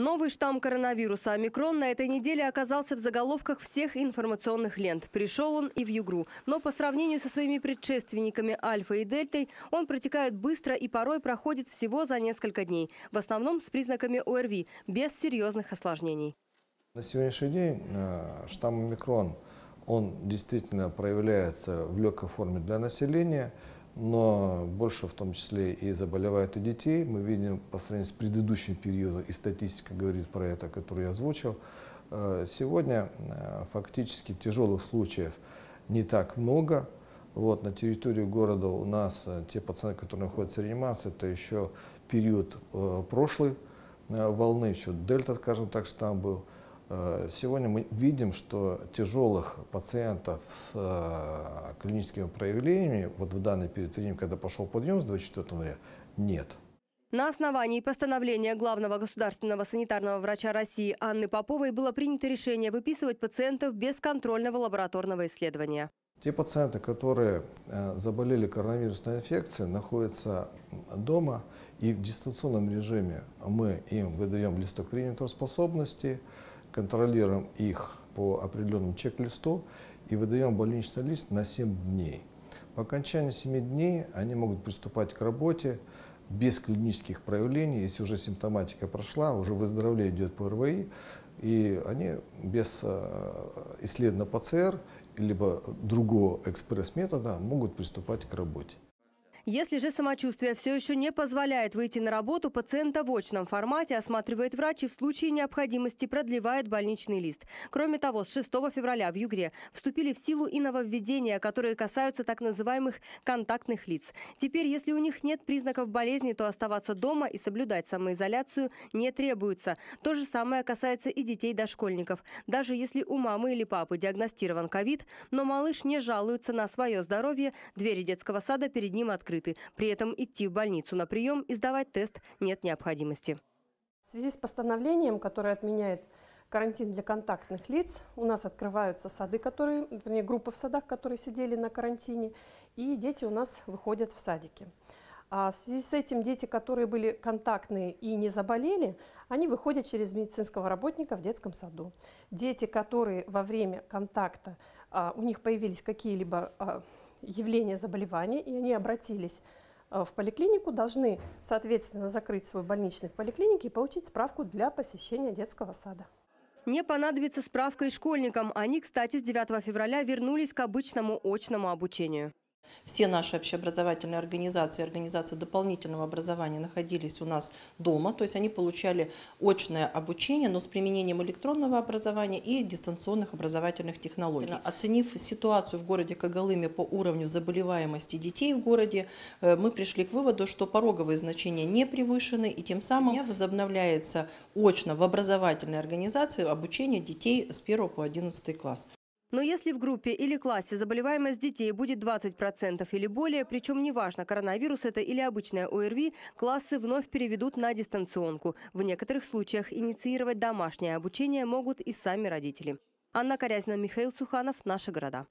Новый штамм коронавируса «Омикрон» на этой неделе оказался в заголовках всех информационных лент. Пришел он и в Югру. Но по сравнению со своими предшественниками Альфа и Дельтой, он протекает быстро и порой проходит всего за несколько дней. В основном с признаками ОРВИ, без серьезных осложнений. На сегодняшний день э, штамм «Омикрон» он действительно проявляется в легкой форме для населения – но больше в том числе и заболевают и детей. Мы видим по сравнению с предыдущим периодом, и статистика говорит про это, которую я озвучил, э, сегодня э, фактически тяжелых случаев не так много. Вот, на территории города у нас э, те пациенты, которые находятся в реанимации, это еще период прошлой волны, еще дельта, скажем так, штамм был. Э, сегодня мы видим, что тяжелых пациентов с э, клиническими проявлениями вот в данный период времени, когда пошел подъем с 24 января, нет. На основании постановления главного государственного санитарного врача России Анны Поповой было принято решение выписывать пациентов без контрольного лабораторного исследования. Те пациенты, которые э, заболели коронавирусной инфекцией, находятся дома и в дистанционном режиме мы им выдаем листок принятых способностей, контролируем их по определенному чек-листу и выдаем больничный лист на 7 дней. По окончании 7 дней они могут приступать к работе без клинических проявлений. Если уже симптоматика прошла, уже выздоровление идет по РВИ, и они без э, исследования ПЦР либо другого экспресс-метода могут приступать к работе. Если же самочувствие все еще не позволяет выйти на работу, пациента в очном формате осматривает врач и в случае необходимости продлевает больничный лист. Кроме того, с 6 февраля в Югре вступили в силу и нововведения, которые касаются так называемых контактных лиц. Теперь, если у них нет признаков болезни, то оставаться дома и соблюдать самоизоляцию не требуется. То же самое касается и детей-дошкольников. Даже если у мамы или папы диагностирован ковид, но малыш не жалуется на свое здоровье, двери детского сада перед ним открыты закрыты. При этом идти в больницу на прием и сдавать тест нет необходимости. В связи с постановлением, которое отменяет карантин для контактных лиц, у нас открываются сады, которые, вернее, группы в садах, которые сидели на карантине, и дети у нас выходят в садики. А в связи с этим дети, которые были контактные и не заболели, они выходят через медицинского работника в детском саду. Дети, которые во время контакта, а, у них появились какие-либо а, явления заболевания, и они обратились э, в поликлинику, должны, соответственно, закрыть свой больничный в поликлинике и получить справку для посещения детского сада. Не понадобится справка и школьникам. Они, кстати, с 9 февраля вернулись к обычному очному обучению. Все наши общеобразовательные организации, организации дополнительного образования находились у нас дома, то есть они получали очное обучение, но с применением электронного образования и дистанционных образовательных технологий. Оценив ситуацию в городе Когалыме по уровню заболеваемости детей в городе, э, мы пришли к выводу, что пороговые значения не превышены, и тем самым возобновляется очно в образовательной организации обучение детей с 1 по 11 класс. Но если в группе или классе заболеваемость детей будет 20% или более, причем неважно, коронавирус это или обычная ОРВИ, классы вновь переведут на дистанционку. В некоторых случаях инициировать домашнее обучение могут и сами родители. Анна Корязина, Михаил Суханов. Наши города.